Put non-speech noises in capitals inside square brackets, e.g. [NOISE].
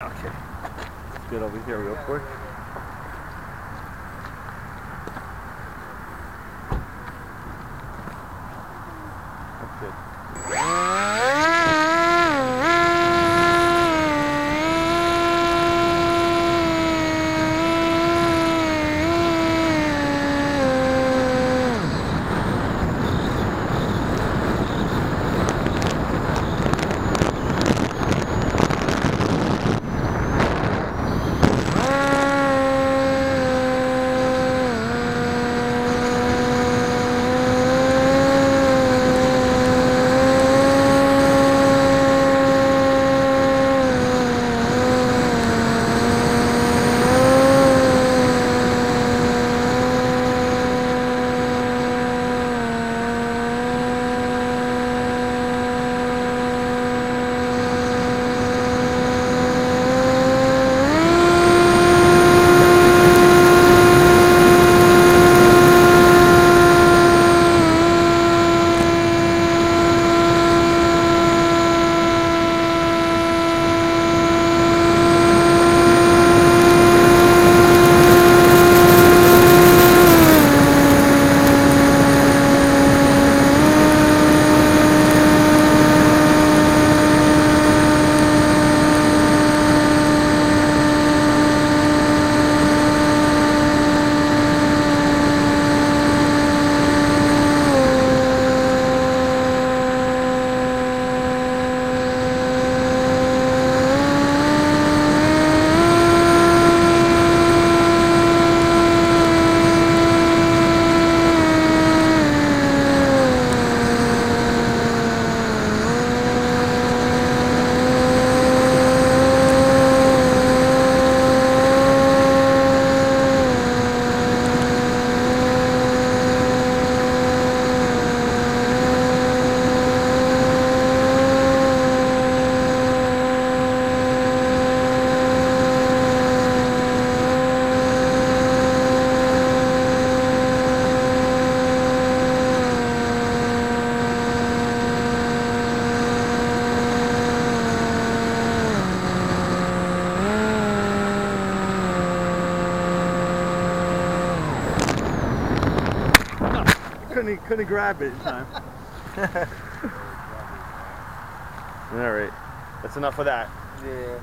Okay. Let's get over here real quick. That's good. Couldn't couldn't grab it in time. [LAUGHS] All right, that's enough of that. Yeah.